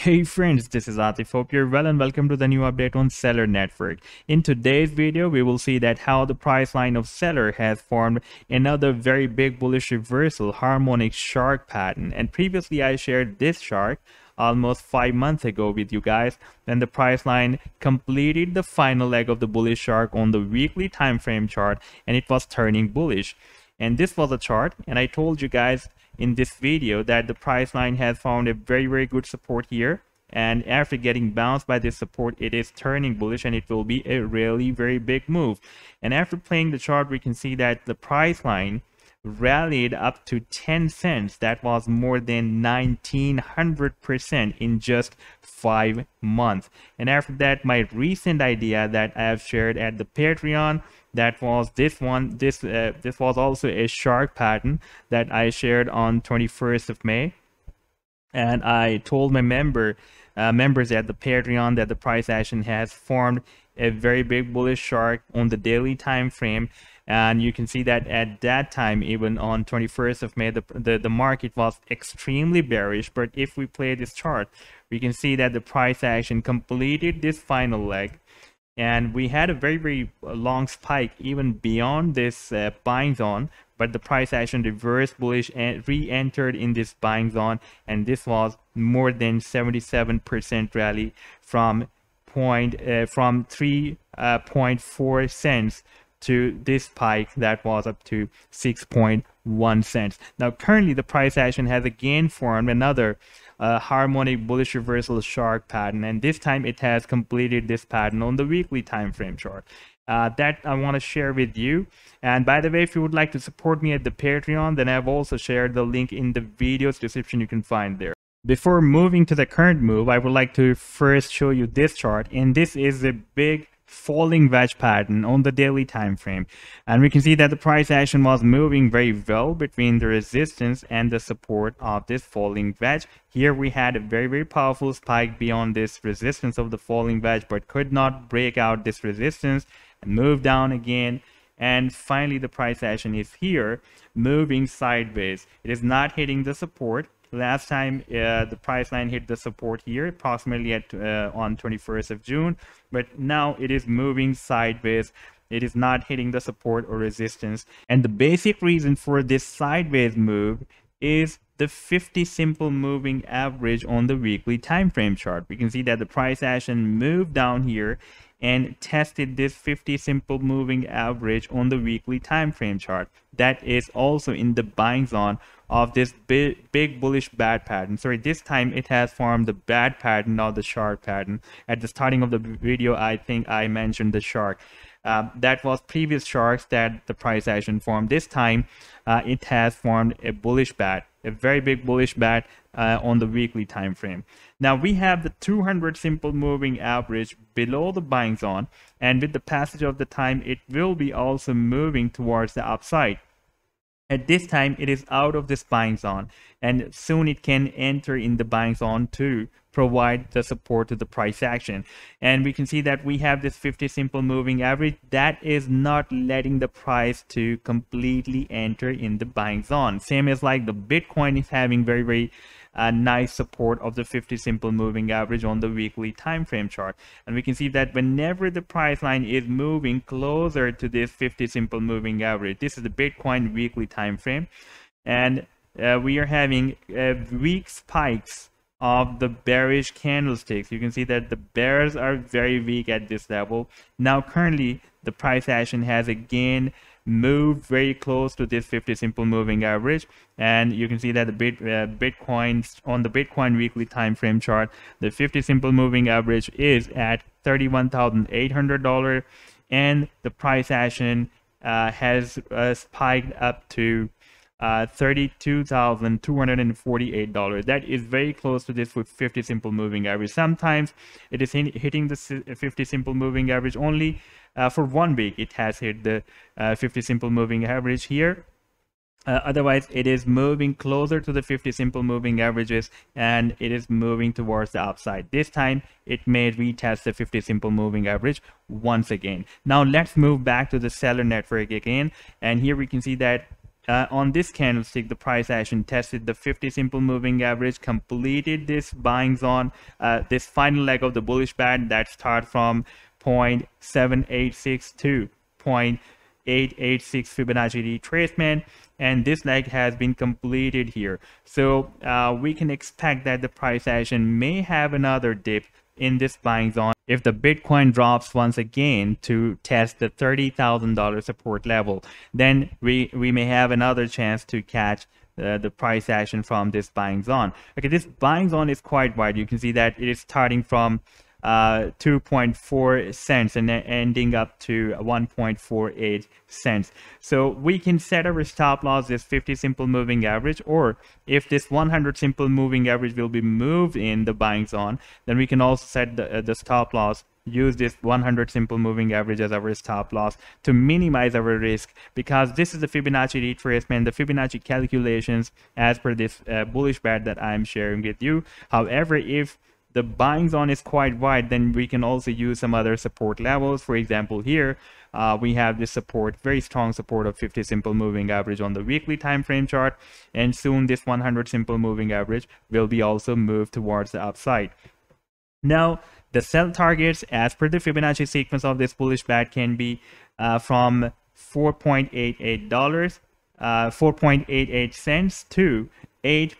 Hey friends, this is Atif. Hope you're well and welcome to the new update on Celer Network. In today's video, we will see that how the price line of Celer has formed another very big bullish reversal harmonic shark pattern. And previously I shared this shark almost five months ago with you guys when the price line completed the final leg of the bullish shark on the weekly time frame chart and it was turning bullish. And this was a chart and I told you guys in this video that the price line has found a very very good support here. And after getting bounced by this support it is turning bullish and it will be a really very big move. And after playing the chart we can see that the price line rallied up to 10 cents. That was more than 1900 percent in just five months. And after that my recent idea that i have shared at the patreon that was this one this uh, this was also a shark pattern that i shared on 21st of may. And i told my member uh, members at the patreon that the price action has formed a very big bullish shark on the daily time frame and you can see that at that time even on 21st of may the, the the market was extremely bearish. But if we play this chart we can see that the price action completed this final leg. And we had a very very long spike even beyond this uh, buying zone. But the price action reversed bullish and re-entered in this buying zone. And this was more than 77 percent rally from point uh, from 3.4 uh, cents to this spike that was up to 6.1 cents. Now currently the price action has again formed another uh, harmonic bullish reversal shark pattern and this time it has completed this pattern on the weekly time frame chart. Uh, that I want to share with you. And by the way, if you would like to support me at the Patreon, then I've also shared the link in the video's description you can find there. Before moving to the current move, I would like to first show you this chart. And this is a big falling wedge pattern on the daily time frame and we can see that the price action was moving very well between the resistance and the support of this falling wedge here we had a very very powerful spike beyond this resistance of the falling wedge but could not break out this resistance and move down again. And finally the price action is here moving sideways. It is not hitting the support last time uh, the price line hit the support here approximately at uh, on 21st of June but now it is moving sideways. It is not hitting the support or resistance. And the basic reason for this sideways move is the 50 simple moving average on the weekly time frame chart. We can see that the price action moved down here and tested this 50 simple moving average on the weekly time frame chart. That is also in the buying zone of this big, big bullish bat pattern. Sorry this time it has formed the bat pattern not the shark pattern. At the starting of the video i think i mentioned the shark. Uh, that was previous sharks that the price action formed. This time uh, it has formed a bullish bat a very big bullish bat uh, on the weekly time frame. Now we have the 200 simple moving average below the buying zone and with the passage of the time it will be also moving towards the upside. At this time, it is out of this buying zone, and soon it can enter in the buying zone to provide the support to the price action. And we can see that we have this 50 simple moving average that is not letting the price to completely enter in the buying zone. Same as like the Bitcoin is having very, very a nice support of the 50 simple moving average on the weekly time frame chart. And we can see that whenever the price line is moving closer to this 50 simple moving average this is the bitcoin weekly time frame. And uh, we are having uh, weak spikes of the bearish candlesticks. You can see that the bears are very weak at this level. Now currently the price action has again moved very close to this 50 simple moving average. And you can see that the bit uh, bitcoin on the bitcoin weekly time frame chart the 50 simple moving average is at $31,800 and the price action uh, has uh, spiked up to uh, $32,248. That is very close to this with 50 simple moving average. Sometimes it is hitting the 50 simple moving average only uh, for one week. It has hit the uh, 50 simple moving average here. Uh, otherwise, it is moving closer to the 50 simple moving averages and it is moving towards the upside. This time, it may retest the 50 simple moving average once again. Now, let's move back to the Celer network again. And here we can see that uh, on this candlestick, the price action tested the 50 simple moving average, completed this buying zone, uh, this final leg of the bullish bat that starts from 0.786 to 0.886 Fibonacci retracement and this leg has been completed here. So uh, we can expect that the price action may have another dip in this buying zone if the Bitcoin drops once again to test the $30,000 support level, then we, we may have another chance to catch uh, the price action from this buying zone. Okay, this buying zone is quite wide. You can see that it is starting from uh, 2.4 cents and ending up to 1.48 cents. So we can set our stop loss as 50 simple moving average or if this 100 simple moving average will be moved in the buying zone, then we can also set the, uh, the stop loss use this 100 simple moving average as our stop loss to minimize our risk because this is the Fibonacci retracement, the Fibonacci calculations as per this uh, bullish bat that I'm sharing with you. However, if the buying zone is quite wide, then we can also use some other support levels. For example, here uh, we have this support, very strong support of 50 simple moving average on the weekly time frame chart. And soon this 100 simple moving average will be also moved towards the upside. Now, the sell targets as per the Fibonacci sequence of this bullish bat can be uh, from $4.88, uh, 4.88 cents to 8.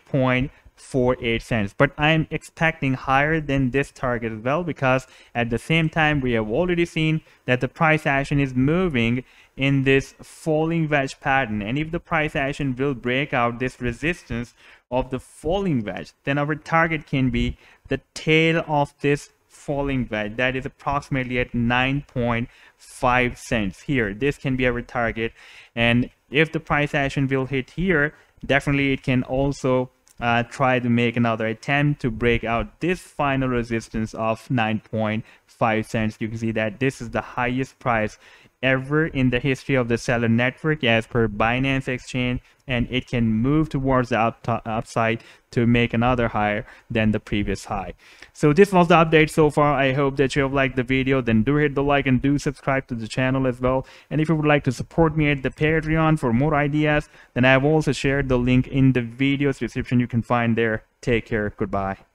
48 cents. But i'm expecting higher than this target as well because at the same time we have already seen that the price action is moving in this falling wedge pattern. And if the price action will break out this resistance of the falling wedge then our target can be the tail of this falling wedge that is approximately at 9.5 cents here. This can be our target. And if the price action will hit here definitely it can also uh, try to make another attempt to break out this final resistance of 9.5 cents. You can see that this is the highest price ever in the history of the Stellar network as per Binance Exchange and it can move towards the up upside to make another higher than the previous high. So this was the update so far. I hope that you have liked the video. Then do hit the like and do subscribe to the channel as well. And if you would like to support me at the Patreon for more ideas, then I have also shared the link in the video's description. You can find there. Take care. Goodbye.